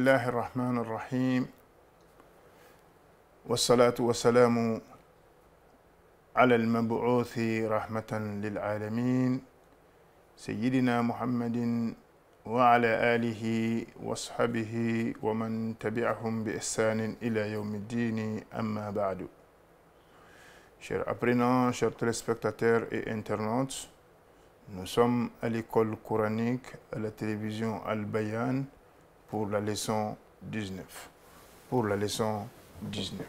الله الرحمن الرحيم والصلاة والسلام على المبعوث رحمة للعالمين سيدنا محمد وعلى آله وصحبه ومن تبعهم بإحسان إلى يوم الدين أما بعد Chers apprenants, chers téléspectateurs et internautes, nous sommes à l'école coranique à la télévision Al-Bayan pour la leçon 19. Pour la leçon 19.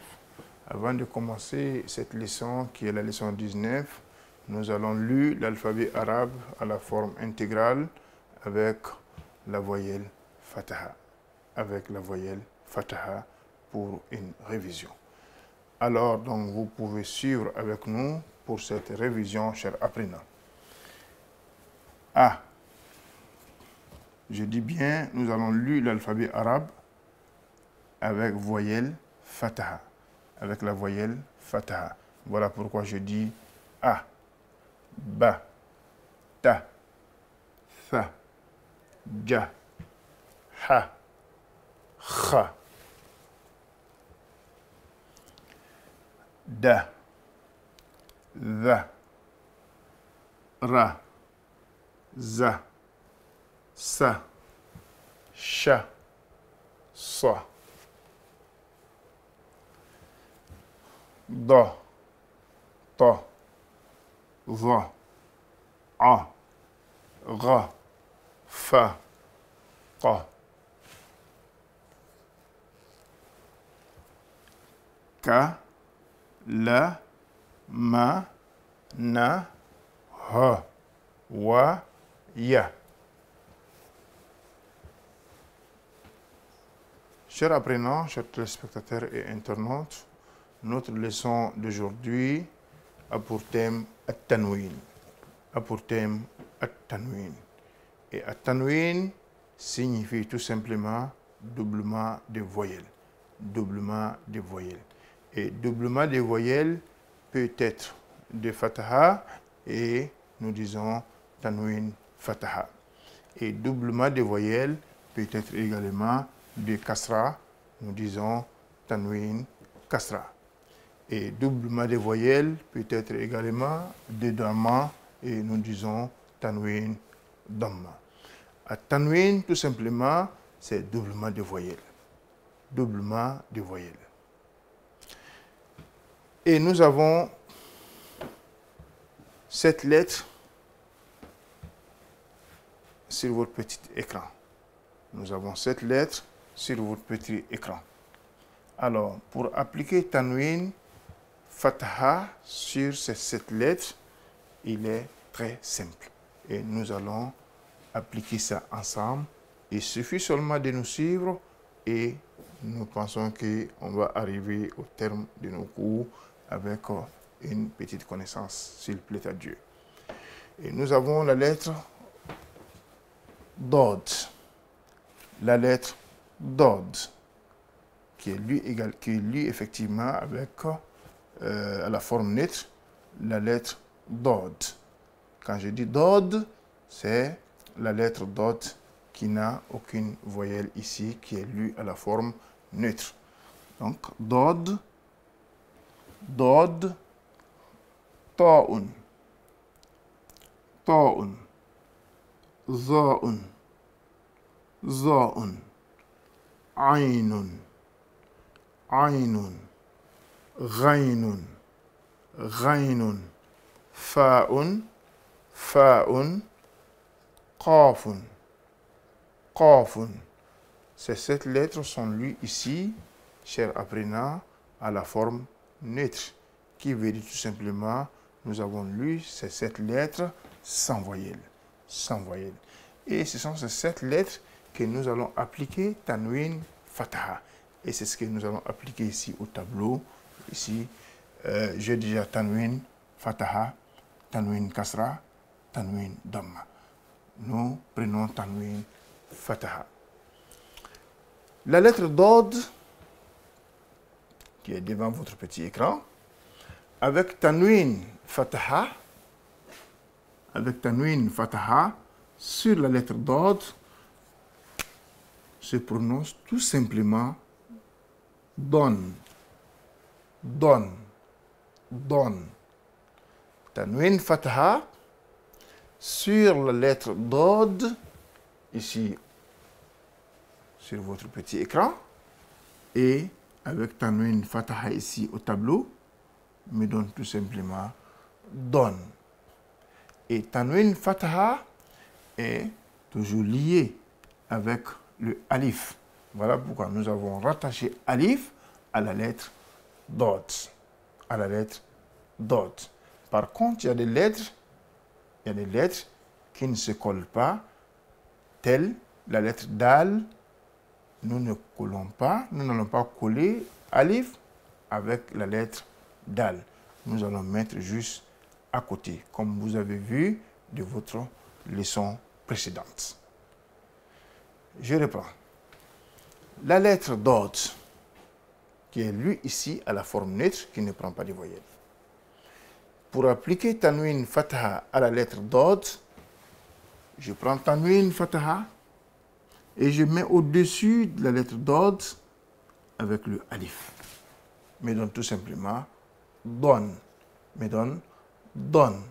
Avant de commencer cette leçon qui est la leçon 19, nous allons lire l'alphabet arabe à la forme intégrale avec la voyelle Fataha. Avec la voyelle Fataha pour une révision. Alors, donc, vous pouvez suivre avec nous pour cette révision, chers apprenants. A. Je dis bien, nous allons lire l'alphabet arabe avec voyelle Fataha. Avec la voyelle Fataha. Voilà pourquoi je dis A. Ba. Ta. Tha. Ja. Ha. Kha. Da. Dha. Ra. Za. Sa. Sha. Sa. Da. Ta. Dha. A. Ra. Fa. Qa. Ka. La. Ma. Na. Ha. Wa. Ya. Chers apprenants, chers téléspectateurs et internautes, notre leçon d'aujourd'hui a pour thème At-Tanwin. A pour thème. Et At-Tanwin signifie tout simplement doublement des voyelles. Doublement des voyelles. Et doublement des voyelles peut être de Fataha et nous disons Tanwin Fataha. Et doublement des voyelles peut être également de Kasra, nous disons Tanwin Kasra. Et doublement des voyelles peut être également de Dhamma et nous disons Tanwin Dhamma. À Tanwin, tout simplement, c'est doublement de voyelles. Doublement de voyelles. Et nous avons cette lettre sur votre petit écran. Nous avons cette lettre sur votre petit écran. Alors, pour appliquer Tanwin Fataha sur cette lettre, il est très simple. Et nous allons appliquer ça ensemble. Il suffit seulement de nous suivre et nous pensons qu'on va arriver au terme de nos cours avec une petite connaissance, s'il plaît à Dieu. Et nous avons la lettre Dod. La lettre Dod, qui est lu, égal, qui est lu effectivement avec euh, la forme neutre, la lettre Dod. Quand je dis Dod, c'est la lettre Dod qui n'a aucune voyelle ici, qui est lue à la forme neutre. Donc, Dod, Dod, Ta'un, Ta'un, Za'un, Za'un, Ainun, Ainun, Ghainun, Ghainun, Fa'un, Fa'un, Qafun, Qafun. Ces sept lettres sont lues ici, chers apprenants, à la forme neutre, qui veut dire tout simplement, nous avons lu ces sept lettres sans voyelle. Sans voyelle. Et ce sont ces sept lettres que nous allons appliquer Tanwin Fataha. Et c'est ce que nous allons appliquer ici au tableau. Ici, euh, j'ai déjà Tanwin Fataha, Tanwin Kasra, Tanwin Dhamma. Nous prenons Tanwin Fataha. La lettre Dod, qui est devant votre petit écran, avec Tanwin Fataha, avec Tanwin Fataha, sur la lettre Dod, se prononce tout simplement donne, donne, donne. Tanwin Fataha sur la lettre Dod, ici sur votre petit écran, et avec Tanwin Fataha ici au tableau, me donne tout simplement donne. Et Tanwin Fataha est toujours lié avec le alif. Voilà pourquoi nous avons rattaché alif à la lettre dot. À la lettre dot. Par contre, il y a des lettres, il y a des lettres qui ne se collent pas, telles la lettre dal. Nous ne collons pas, nous n'allons pas coller alif avec la lettre dal. Nous allons mettre juste à côté, comme vous avez vu de votre leçon précédente. Je reprends. La lettre dot, qui est lui ici à la forme neutre, qui ne prend pas de voyelles. Pour appliquer Tanwin Fataha à la lettre dot, je prends Tanwin Fataha et je mets au-dessus de la lettre dot avec le alif. Me donne tout simplement donne. Me donne donne.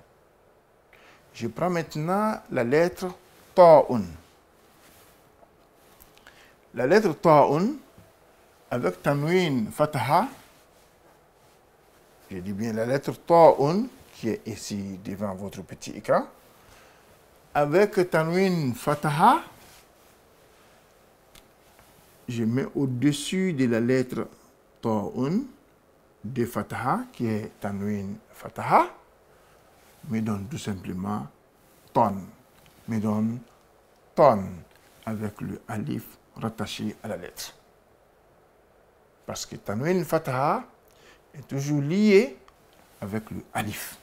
Je prends maintenant la lettre ta'un. La lettre ta'un avec tanwin fataha, je dis bien la lettre ta'un qui est ici devant votre petit écran, avec tanwin fataha, je mets au-dessus de la lettre ta'un de fataha qui est tanwin fataha, me donne tout simplement ton, me donne ton avec le alif rattaché à la lettre. Parce que Tanwin Fataha est toujours lié avec le alif.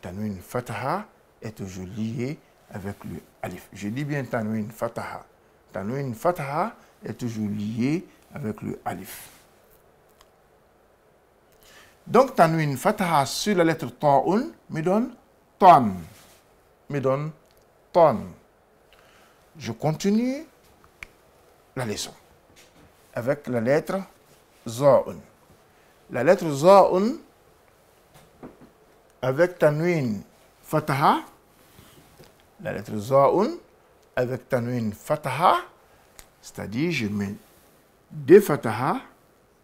Tanwin Fataha est toujours lié avec le alif. Je dis bien Tanwin Fataha. Tanwin Fataha est toujours lié avec le alif. Donc Tanwin Fataha sur la lettre Ta'un me donne ton. Me donne ton. Je continue la leçon avec la lettre Za'un. La lettre Za'un avec tanwin fataha. La lettre Za'un avec tanwin fataha, c'est-à-dire je mets deux fataha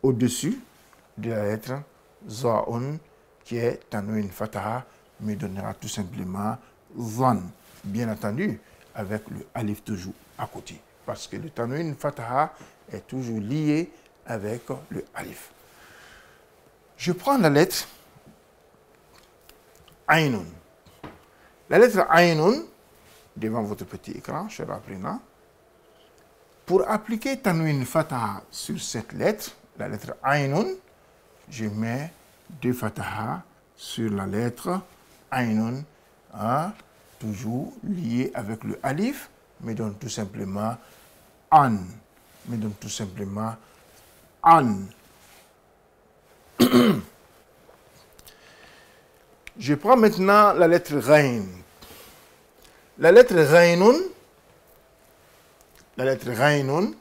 au-dessus de la lettre Za'un qui est tanwin fataha me donnera tout simplement Zan. Bien entendu, avec le alif toujours à côté parce que le tanwin fataha est toujours lié avec le alif. Je prends la lettre Ainun. La lettre Ainun, devant votre petit écran, cher apprenant, pour appliquer tanwin fataha sur cette lettre, la lettre Ainun, je mets deux fataha sur la lettre Ainun, hein, toujours lié avec le alif, me donne tout simplement an. Me donne tout simplement an. Je prends maintenant la lettre Rein. La lettre Reinun, la lettre Reinun,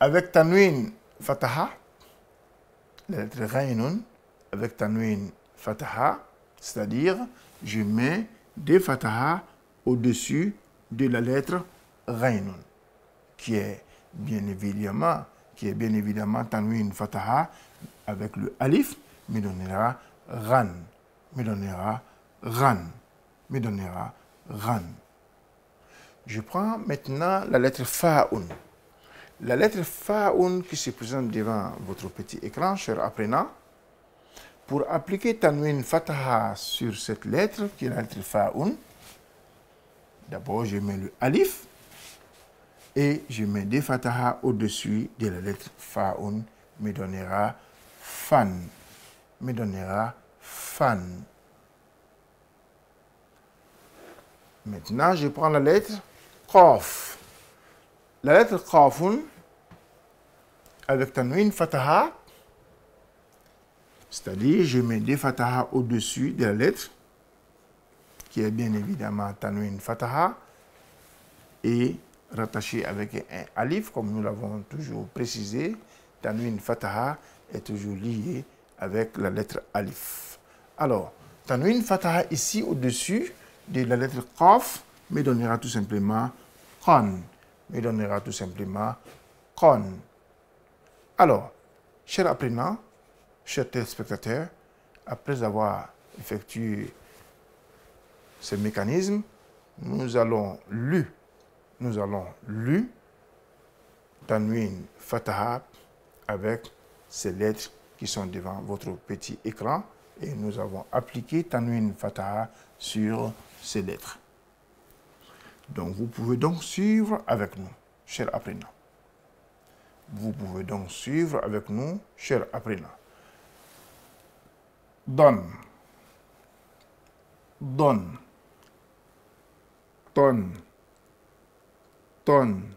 avec Tanwin Fataha, la lettre Reinun, avec Tanwin Fataha, c'est-à-dire je mets des Fataha au-dessus de la lettre Qui est bien évidemment, qui est bien évidemment Tanwin Fataha avec le Alif, me donnera Ran, me donnera Ran, me donnera Ran. Je prends maintenant la lettre Fa'un. La lettre Fa'un qui se présente devant votre petit écran, cher apprenant, pour appliquer Tanwin Fataha sur cette lettre, qui est la lettre Fa'un, D'abord, je mets le alif et je mets des fataha au-dessus de la lettre fa'un, me donnera fan, me donnera fan. Maintenant, je prends la lettre qaf. La lettre qafun avec tanwin fataha, c'est-à-dire je mets des fataha au-dessus de la lettre qui est bien évidemment Tanwin Fataha, et rattaché avec un alif, comme nous l'avons toujours précisé. Tanwin Fataha est toujours lié avec la lettre alif. Alors, Tanwin Fataha ici au-dessus de la lettre Qaf me donnera tout simplement Qan, me donnera tout simplement Qan. Alors, chers apprenants, chers téléspectateurs, après avoir effectué ce mécanisme, nous allons lu, nous allons lu Tanwin Fataha avec ces lettres qui sont devant votre petit écran et nous avons appliqué Tanwin Fataha sur ces lettres. Donc vous pouvez donc suivre avec nous, chers apprenants. Vous pouvez donc suivre avec nous, chers apprenants. Donne, donne, tonne, tonne,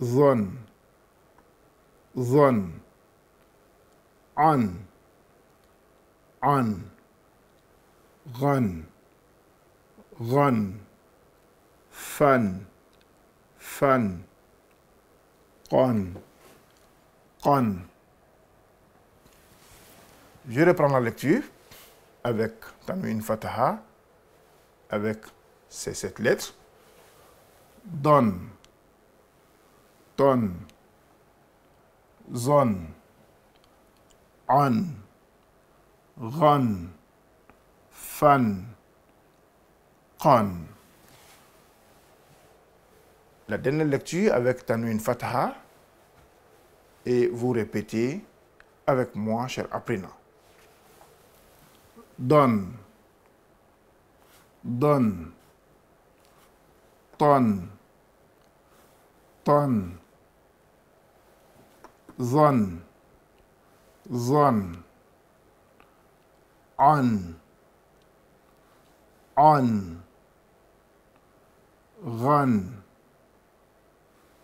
zone, zone, an, an, run, run, fan, fan, con, con. Je reprends la lecture avec Tanwin Fataha, avec ces sept lettres. Donne, tonne, zone, on, run, fan, con. La dernière lecture avec Tanwin Fataha et vous répétez avec moi, cher apprenant. Donne, donne, tonne, tonne, zone, zone, on, on, run,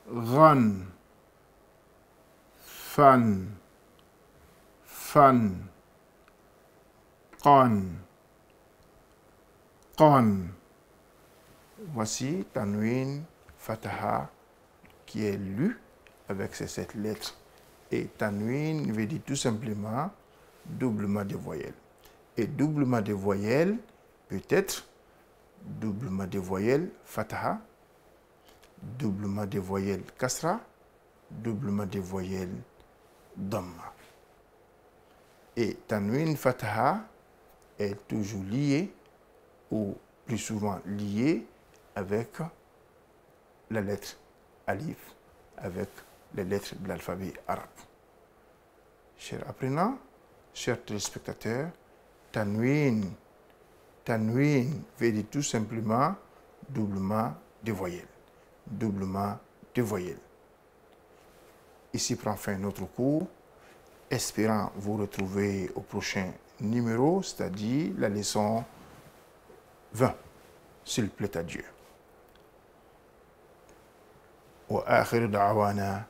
run, fun, fun, con, con. Voici Tanwin Fataha qui est lu avec ces sept lettres. Et Tanwin veut dire tout simplement doublement des voyelles. Et doublement des voyelles peut être doublement des voyelles Fataha, doublement des voyelles Kasra, doublement des voyelles Dhamma. Et Tanwin Fataha est toujours lié, ou plus souvent lié, avec la lettre Alif, avec les lettres de l'alphabet arabe. Chers apprenants, chers téléspectateurs, Tanwin, Tanwin veut dire tout simplement doublement de voyelles. Doublement de voyelles. Ici prend fin notre cours, espérant vous retrouver au prochain numéro, c'est-à-dire la leçon 20, s'il plaît à Dieu. وآخر دعوانا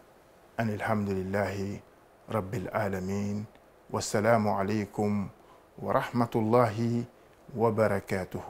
أن الحمد لله رب العالمين والسلام عليكم ورحمة الله وبركاته.